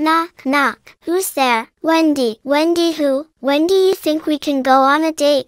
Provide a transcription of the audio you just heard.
Knock, knock, who's there? Wendy, Wendy who? When do you think we can go on a date?